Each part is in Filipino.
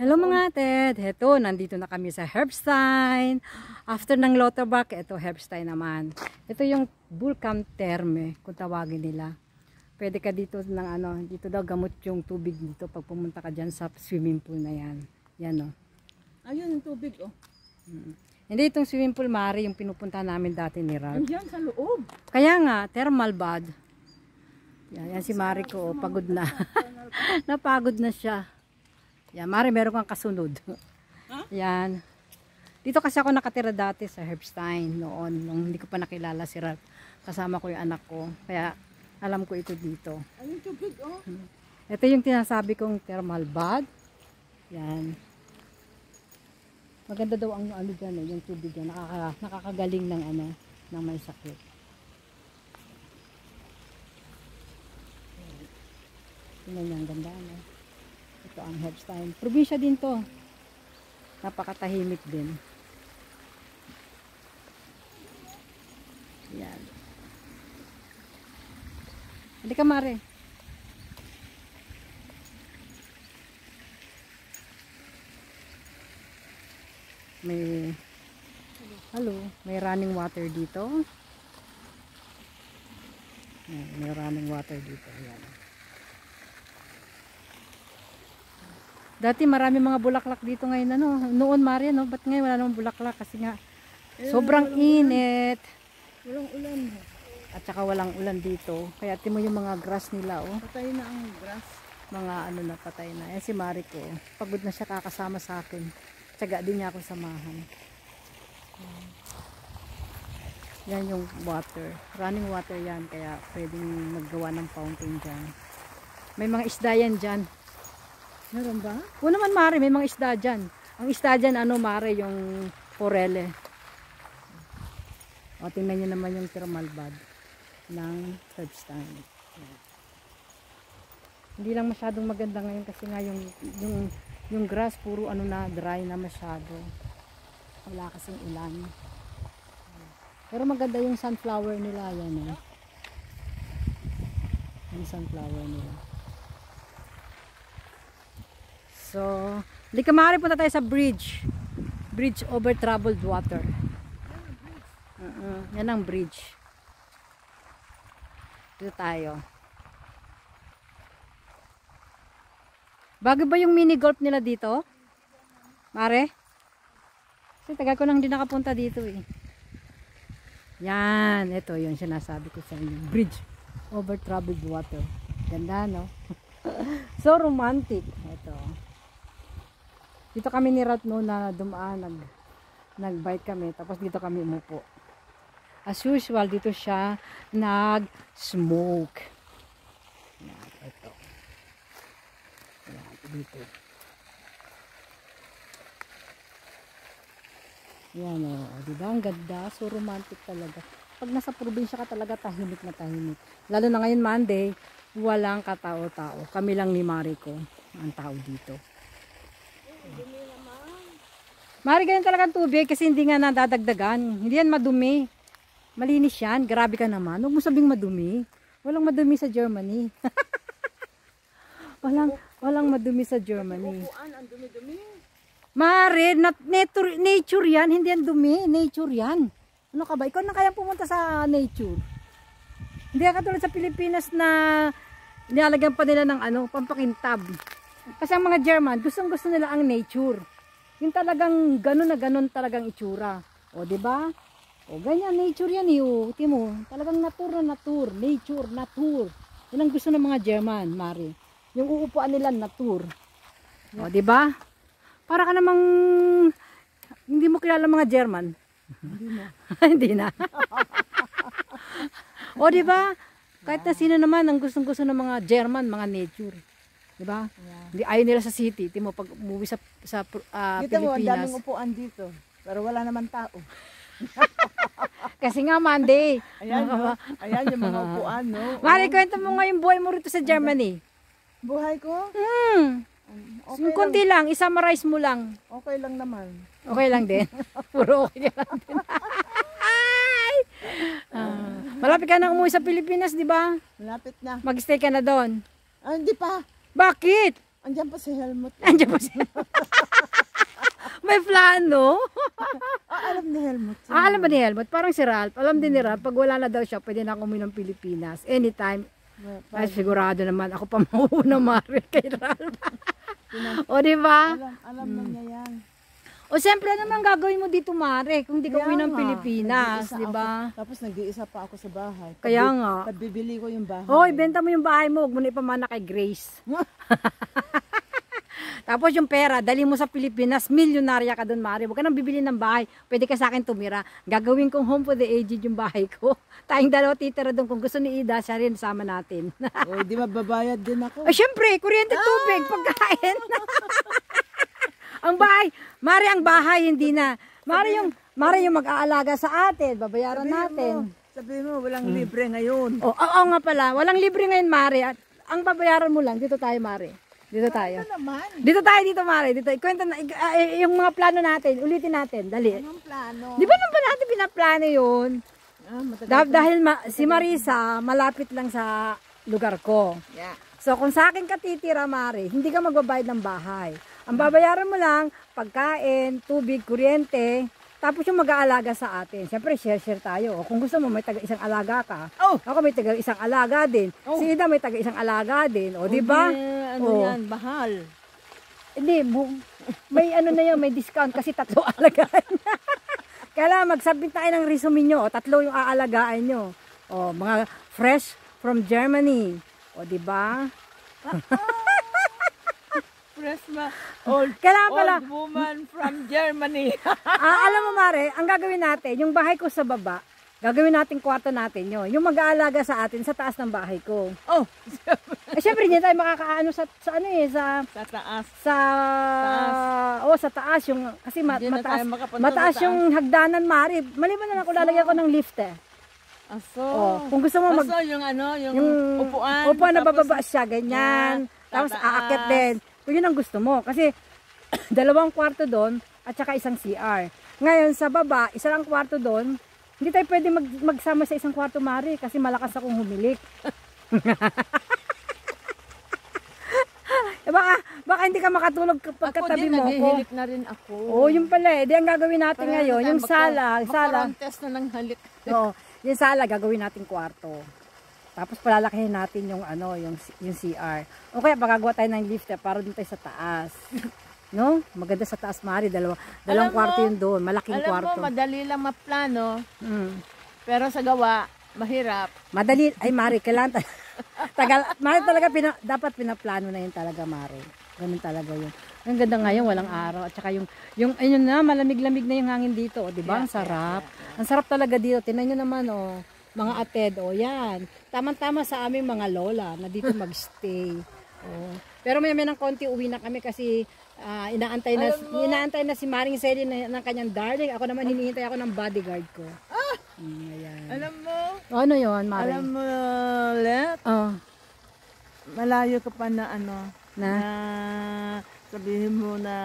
Hello mga ted, heto, nandito na kami sa Herbstein. After ng Lotterbach, ito Herbstein naman. Ito yung Vulcan Terme, kung tawagin nila. Pwede ka dito ng ano, dito daw gamot yung tubig dito pag pumunta ka dyan sa swimming pool na yan. Yan o. Oh. Ayun, yung tubig oh. Hmm. Hindi itong swimming pool, Mari, yung pinupunta namin dati ni Ralph. Andiyan sa loob. Kaya nga, thermal bath. Yan, yan si Mari ko, oh, pagod na. Napagod na siya. Yan, Mari, meron kang kasunod. Huh? Yan. Dito kasi ako nakatira dati sa Herbstein noon, nung hindi ko pa nakilala si Ralph. Kasama ko yung anak ko. Kaya alam ko ito dito. Ayun, tubig oh. Ito yung tinasabi kong thermal bath. Yan. Maganda daw ang ano dyan, eh, yung tubig dyan. Nakaka, nakakagaling ng ano, ng may sakit. Tingnan niya, ang ganda, no? Ito ang Herbstein. Probinsya din to. Napakatahimik din. Yan. Halika Mare. May Hello, may running water dito. May, running water dito. Ayan. Dati marami mga bulaklak dito ngayon ano. Noon Maria no, ba't ngayon wala namang bulaklak kasi nga sobrang init. Walang ulan. At saka walang ulan dito. Kaya timo yung mga grass nila oh. Patay na ang grass. Mga ano na patay na. Yan si Mariko. Pagod na siya kakasama sa akin. Tsaga din niya ako samahan. Yan yung water. Running water yan. Kaya pwedeng maggawa ng fountain dyan. May mga isda yan dyan. Meron ba? Oo naman Mare, may mga isda dyan. Ang isda dyan, ano Mare, yung forele. O, tingnan nyo naman yung thermal bath ng Herbstein. Hindi lang masyadong maganda ngayon kasi nga yung, yung, yung grass puro ano na, dry na masyado. Wala kasing ulan. Pero maganda yung sunflower nila, yan eh. Yung sunflower nila. So, hindi ka maaari punta tayo sa bridge. Bridge over troubled water. Yan ang bridge. Dito tayo. Bago ba yung mini golf nila dito? Mare? Kasi tagal ko nang hindi nakapunta dito eh. Yan, ito yung sinasabi ko sa inyo. Bridge over troubled water. Ganda, no? so romantic. Ito. Dito kami ni Rat no na dumaan, nag, nag-bike kami. Tapos dito kami umupo. As usual, dito siya nag-smoke. Ito. Yan, dito. Yan o, oh, diba? Ang ganda. So romantic talaga. Pag nasa probinsya ka talaga, tahimik na tahimik. Lalo na ngayon Monday, walang katao-tao. Kami lang ni Mariko ang tao dito. Mari ganyan talaga tubig kasi hindi nga nadadagdagan. Hindi yan madumi. Malinis yan. Grabe ka naman. Huwag mo sabing madumi. Walang madumi sa Germany. walang, walang madumi sa Germany. Ang dumi-dumi. Mare, nat nature, nature yan. Hindi yan dumi. Nature yan. Ano ka ba? Ikaw na kaya pumunta sa nature. Hindi ka katulad sa Pilipinas na nilalagyan pa nila ng ano, pampakintab. Kasi ang mga German, gustong gusto nila ang nature. Yung talagang ganun na ganun talagang itsura. O, di ba? O, ganyan, nature yan eh. O, timo, talagang nature na nature. Nature, nature. Yan ang gusto ng mga German, Mari. Yung uupuan nila, nature. O, di ba? Para ka namang hindi mo kilala mga German. Hindi mo. hindi na. o, di ba? Kahit na sino naman ang gustong-gusto ng mga German, mga nature. Di ba? Yeah. Hindi ayaw nila sa city. Timo pag umuwi sa sa uh, Dito mo, ang Pilipinas. daming upuan dito. Pero wala naman tao. Kasi nga Monday. Ayan, no? Ayan yung mga upuan, no? Mari, kwento mo nga yung buhay mo rito sa Germany. Buhay ko? Hmm. Okay Yung konti lang, i-summarize mo lang. Okay lang naman. Okay lang din. Puro okay lang din. Ah, malapit ka na umuwi sa Pilipinas, di ba? Malapit na. Mag-stay ka na doon. Ah, hindi pa. Bakit? Andiyan pa si Helmut. Andiyan pa siya. May plano. Ah, alam ni Helmut. Ah, alam ba ni Helmut? Parang si Ralph. Alam din ni Ralph, pag wala na daw siya, pwede na ako umuwi ng Pilipinas. Anytime. Ay, sigurado naman. Ako pa mauna mare kay Ralph. o, di ba? Alam, alam na niya yan. O, siyempre, ano naman gagawin mo dito, Mare? Kung di ka uwi ng nga, Pilipinas, di ba? Tapos nag-iisa pa ako sa bahay. Kaya nga. Pabibili ko yung bahay. Hoy, benta mo yung bahay mo. Huwag mo na ipamana kay Grace. Tapos yung pera, dali mo sa Pilipinas, milyonarya ka doon, Mari. Huwag ka nang bibili ng bahay. Pwede ka sa akin tumira. Gagawin kong home for the aged yung bahay ko. Tayong dalawa titira doon. Kung gusto ni Ida, siya rin sama natin. o, di ba babayad din ako? Ay, syempre, kuryente, tubig, pagkain. ang bahay, Mari, ang bahay, hindi na. Mari yung, Mari yung mag-aalaga sa atin, babayaran natin. Sabihin mo, walang libre ngayon. Oh, oo oo nga pala, walang libre ngayon, Mari. At ang babayaran mo lang, dito tayo, Mari. Dito tayo. Ano naman? Dito tayo, dito, Mari. Dito, ikwento na, ah, eh, yung mga plano natin, ulitin natin, dali. Anong plano? Di ba nang ba natin pinaplano yun? Ah, matagal. Dah- dahil ma- si Marisa, malapit lang sa lugar ko. Yeah. So, kung sa akin ka titira, Mari, hindi ka magbabayad ng bahay. Ang babayaran mo lang, pagkain, tubig, kuryente, tapos yung mag-aalaga sa atin. Siyempre, share-share tayo. O, kung gusto mo, may taga isang alaga ka. Oh! Ako may taga isang alaga din. Si Ida may taga isang alaga din. O, di ba? Ano Oh. yan, bahal. Hindi, may ano na yun, may discount kasi tatlo alagaan niya. Kaya mag-submit tayo ng resume nyo. O, tatlo yung aalagaan nyo. O, mga fresh from Germany. O, di ba? Presma, old, Kailangan pala, old woman from Germany. ah, alam mo Mare, ang gagawin natin, yung bahay ko sa baba, gagawin natin kwarto natin yun. Yung mag-aalaga sa atin sa taas ng bahay ko. oh, Eh, syempre, hindi tayo makakaano sa, sa ano eh, sa, sa taas. sa, oh, sa taas, yung, kasi ma- Hindi mataas, mataas taas. yung hagdanan, Mari. Maliban na lang kung lalagyan ko ng lift eh. Aso. Oh, kung gusto mo mag, Aso, yung ano, yung, yung upuan. upuan na bababa siya, ganyan. Yeah, tapos tataas. aakyat din. Kung yun ang gusto mo. Kasi dalawang kwarto doon at saka isang CR. Ngayon sa baba, isa lang kwarto doon. Hindi tayo pwede mag, magsama sa isang kwarto, Mari, kasi malakas akong humilik. Eh, baka, baka hindi ka makatulog Ako pagkatabi din, mo ako. naghihilik na rin ako. Oo, yung pala eh. Di ang gagawin natin Pareho ngayon, na tayo yung sala, sala. magko-contest na ng halik. Oo, yung sala gagawin natin kwarto. Tapos palalakihin natin yung ano, yung yung CR. O kaya pagagawa tayo ng lift eh, para dun tayo sa taas. No? Maganda sa taas, Mari. Dalawa, dalawang Alam mo, kwarto yun doon. Malaking Alam kwarto. mo, madali lang maplano, Mm. pero sa gawa, mahirap. Madali, ay Mari, kailangan ta- tagal, Mari talaga, pina, dapat pinaplano na yun talaga, Mari. Ganun talaga yun. Ang ganda ngayon, walang araw. At saka yung, yung, ayun na, malamig-lamig na yung hangin dito. O, di ba? Ang sarap. Ang sarap talaga dito. Tinan nyo naman, oh. Mga ated, o yan. Tamang-tama sa aming mga lola na dito magstay. Oh. Pero may may ng konti uwi na kami kasi ah, inaantay na inaantay na si Maring Selly na, ng kanyang darling. Ako naman hinihintay ako ng bodyguard ko. Ah! ayan. Alam mo, Ano 'yon, Maring? alam mo, Let, Oh, malayo ka pa na ano, na. na sabihin mo na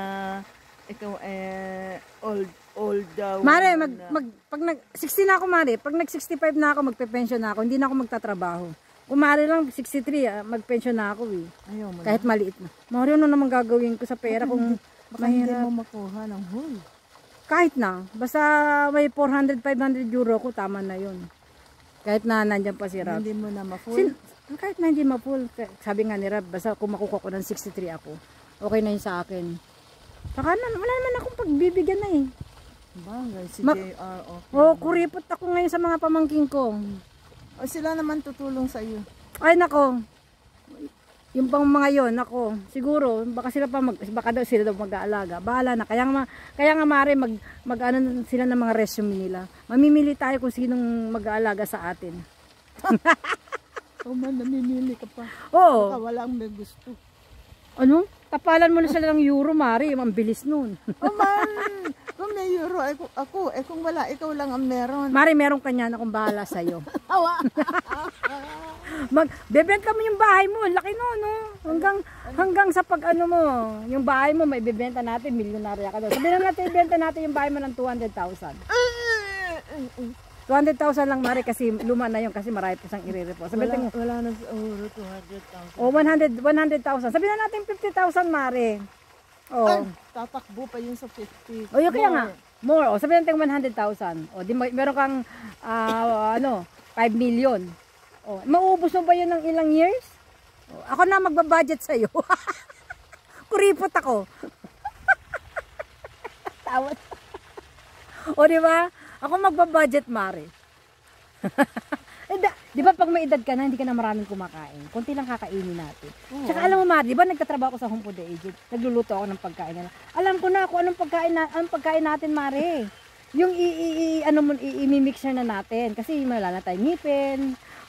ikaw eh old old daw. Mare, mag, na. mag, pag nag, 60 na ako, Mare. Pag nag 65 na ako, magpe-pension na ako. Hindi na ako magtatrabaho. Kung Mare lang, 63, ah, mag-pension na ako eh. Ayaw mo na. Kahit maliit na. Mare, ano naman gagawin ko sa pera kung Baka hindi mo makuha ng whole. Kahit na. Basta may 400, 500 euro ko, tama na yun. Kahit na nandyan pa si Rab. Hindi mo na ma-full. Sin, kahit na hindi ma-full, sabi nga ni Rab, basta kung makukuha ko ng 63 ako, okay na yun sa akin. Saka na, wala naman akong pagbibigyan na eh. Bagay, si Ma- JR, okay. Oh, kuripot ako ngayon sa mga pamangking ko. O sila naman tutulong sa iyo. Ay nako. Yung pang mga yon, nako. Siguro baka sila pa mag baka daw sila daw mag-aalaga. Bahala na. Kaya nga kaya nga mare mag mag ano sila ng mga resume nila. Mamimili tayo kung sinong mag-aalaga sa atin. O man, namimili ka pa. Oo. Baka walang may gusto. Ano? Tapalan mo na sila ng euro, mare. Ang bilis nun. O man, may euro ako, ako, eh kung wala, ikaw lang ang meron. mare, meron kanya na akong bahala sa'yo. Awa! Mag, bebenta mo yung bahay mo. Laki no, no? Hanggang, hanggang sa pag ano mo, yung bahay mo, may bebenta natin, milyonarya ka daw. Sabihin na natin, ibenta natin yung bahay mo ng 200,000. 200,000 lang Mare kasi luma na yun kasi marami po siyang i-repo. Sabi Wala, natin, wala na sa uro, 200,000. oh, 100, 100,000. Sabi na natin 50,000 Mare. Oh. Ay, tatakbo pa yun sa 50. O yun kaya nga. More. O sabi natin 100,000. O di meron kang ah, ano, 5 million. O, maubos mo ba yun ng ilang years? O, ako na magbabudget sa'yo. Kuripot ako. Tawad. o di ba? Ako magbabudget, Mare. Di ba pag may edad ka na, hindi ka na maraming kumakain. Kunti lang kakainin natin. Oo. Tsaka alam mo, Mari, di ba nagtatrabaho ako sa Home Food Agent? Nagluluto ako ng pagkain nila. Alam ko na kung anong pagkain, na, anong pagkain natin, Mari. Yung i, i, i- ano mo, i, i-mixer na natin. Kasi wala na tayong ngipin,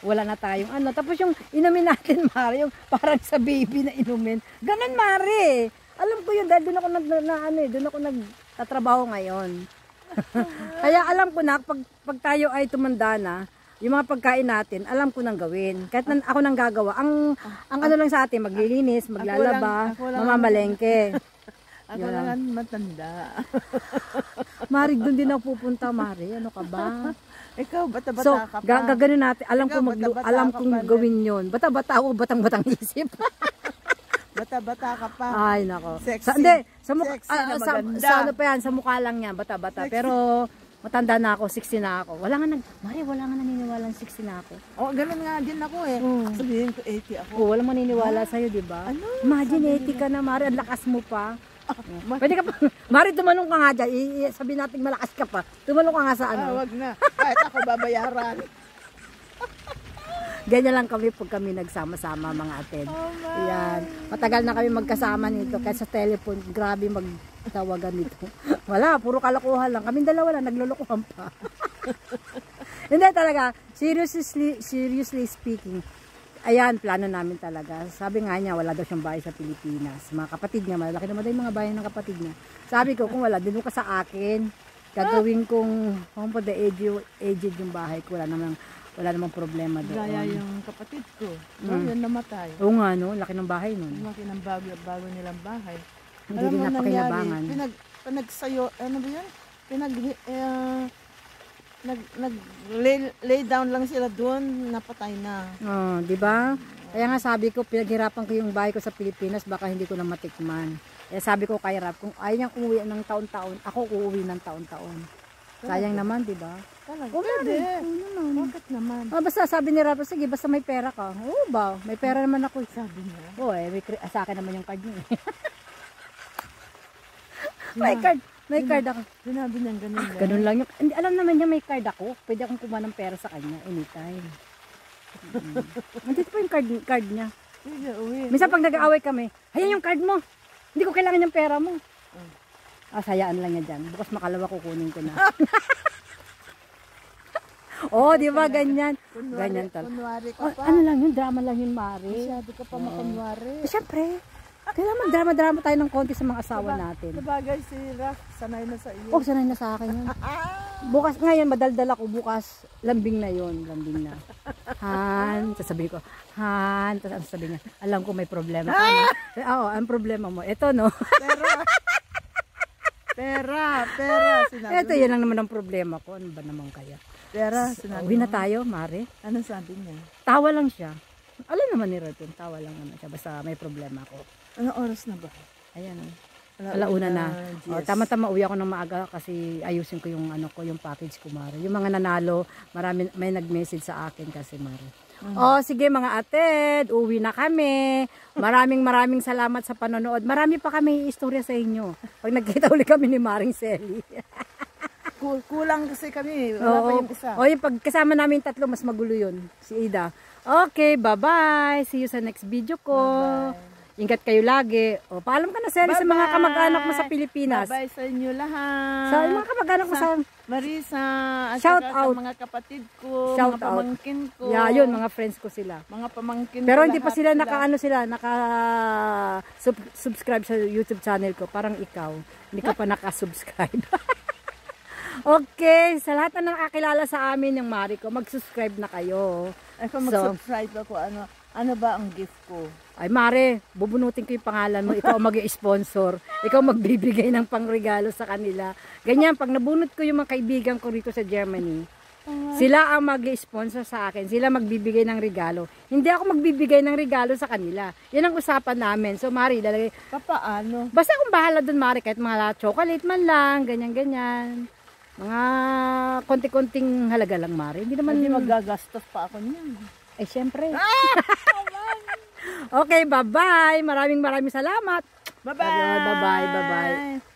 wala na tayong ano. Tapos yung inumin natin, Mari, yung parang sa baby na inumin. Ganun, Mari. Alam ko yun dahil doon ako nag, na, ano eh, doon ako nagtatrabaho ngayon. Kaya alam ko na, pag, pag tayo ay tumanda na, yung mga pagkain natin, alam ko nang gawin. Kahit nan, ako nang gagawa. Ang, ang ano lang sa atin, maglilinis, maglalaba, ako lang- mamamalengke. Ako Yun lang. matanda. Marig, doon din ako pupunta, Mari. Ano ka ba? Ikaw, bata-bata So, ka pa. ga gaganon natin. Alam ko maglu- bata-bata alam ka kong gawin yon. Bata-bata ako, batang-batang isip. Bata-bata ka pa. Ay, nako. Sexy. Sa, hindi, sa mukha, Sexy na sa, sa ano pa yan, sa mukha lang yan, bata-bata. Pero, matanda na ako, 60 na ako. Wala nga nag, Mari, wala nga naniniwala 60 na ako. Oh, ganun nga din ako eh. Oo. Sabihin ko 80 ako. Oh, walang maniniwala sa'yo, di ba? Ano? Imagine, 80 ka na, Mari, ang lakas mo pa. ma- Pwede ka pa, Mari, tumalong ka nga dyan. I, i- sabihin natin malakas ka pa. Tumalong ka nga sa Ah, ano. wag na. Kahit ako babayaran. Ganyan lang kami pag kami nagsama-sama mga aten. Oh my. Yan. Matagal na kami magkasama nito. Kahit sa telephone, grabe magtawagan nito. Wala, puro kalokohan lang. Kami dalawa lang, naglulukuhan pa. Hindi talaga, seriously, seriously speaking, ayan, plano namin talaga. Sabi nga niya, wala daw siyang bahay sa Pilipinas. Mga kapatid niya, malaki naman daw yung mga bahay ng kapatid niya. Sabi ko, kung wala, dito ka sa akin. Gagawin kong home for the aged, aged yung bahay ko. Wala namang, wala namang problema doon. Gaya yung kapatid ko. No, Mm. yun namatay. Oo nga, no? Laki ng bahay nun. Lumaki ng bago, bago nilang bahay. Hindi Alam nangyari, napakinabangan. Pinag, pinagsayo, ano ba yun? Pinag, eh, nag, nag lay, lay down lang sila doon, napatay na. Oh, di ba? Kaya nga sabi ko, pinaghirapan ko yung bahay ko sa Pilipinas, baka hindi ko na matikman. Eh sabi ko kay Rap, kung ayaw niyang umuwi ng taon-taon, ako uuwi ng taon-taon. Sayang naman, di ba? Talaga. Pwede. Oo naman. Bakit naman? Ah, basta sabi ni Rap, sige, basta may pera ka. Oo ba? May pera naman ako. Sabi niya. Oo eh, may, ah, sa akin naman yung card niya eh. may card. May card ako. Sinabi niya ganun lang. Ganun lang yung, hindi, alam naman niya may card ako. Pwede akong kumuha ng pera sa kanya anytime. Mm. Nandito pa yung card, card niya. Sige, uwi. Minsan pag nag-aaway kami, hayan yung card mo. Hindi ko kailangan yung pera mo. Mm. Ah, sayaan lang yan dyan. Bukas makalawa kukunin ko na. oh, di ba ganyan? Kunwari, Ganyan tal. kunwari ka Oh, pa. ano lang yun, drama lang yun, Mari. Masyado ka pa makunwari. Eh, Siyempre, kailangan magdrama-drama tayo ng konti sa mga asawa natin. Sabagay si Raf, sanay na sa iyo. Oh, sanay na sa akin yun. Bukas, ngayon, madaldal ako. Bukas, lambing na yon lambing na. Han, sasabihin ko, Han, tapos ano sasabihin niya, alam ko may problema na. Eh, Oo, ang problema mo. Ito, no? Pera. Pera, pera. Sinabi Ito, yun lang naman ang problema ko. Ano ba naman kaya? Pera, sinabi Uwi na tayo, Mare. Ano sabi niya? Tawa lang siya. Alam naman ni Rotin, tawa lang naman siya. Basta may problema ko. Ano oras na ba? Ayan, oh. Alauna na. Oh, Yes. tama-tama uwi ako ng maaga kasi ayusin ko yung ano ko, yung package ko, Mare. Yung mga nanalo, marami may nag-message sa akin kasi, Mare. Oh, sige mga ated, uwi na kami. Maraming maraming salamat sa panonood. Marami pa kami istorya sa inyo. Pag nagkita uli kami ni Maring Selly. Kul- kulang kasi kami. Wala pa yung isa. O, yung pagkasama namin tatlo, mas magulo yun. Si Ida. Okay, bye-bye. See you sa next video ko. Ingat kayo lagi. O, paalam ka na, Selly, sa mga Bye-bye. kamag-anak mo sa Pilipinas. Bye sa inyo lahat. Sa mga kamag-anak mo sa... Marisa, at Shout out. sa mga kapatid ko, Shout mga out. pamangkin ko. Yeah, yun, mga friends ko sila. Mga pamangkin Pero ko hindi pa sila naka ano sila, naka sub- subscribe sa YouTube channel ko. Parang ikaw, hindi ka pa naka-subscribe. okay, sa lahat na nakakilala sa amin yung Mari ko, mag-subscribe na kayo. Ako So- mag-subscribe ako. Ano, ano ba ang gift ko? Ay Mare, bubunutin ko yung pangalan mo, ikaw mag sponsor ikaw magbibigay ng pangregalo sa kanila. Ganyan, pag nabunot ko yung mga kaibigan ko rito sa Germany, Sila ang mag-sponsor sa akin. Sila magbibigay ng regalo. Hindi ako magbibigay ng regalo sa kanila. Yan ang usapan namin. So, Mari, lalagay. Papaano? Basta akong bahala dun, Mari. Kahit mga chocolate man lang, ganyan-ganyan. Mga konti-konting halaga lang, Mari. Hindi naman... Hindi magagastos pa ako niyan. Eh, syempre. okay, bye-bye. Maraming maraming salamat. Bye-bye! Bye-bye, bye-bye.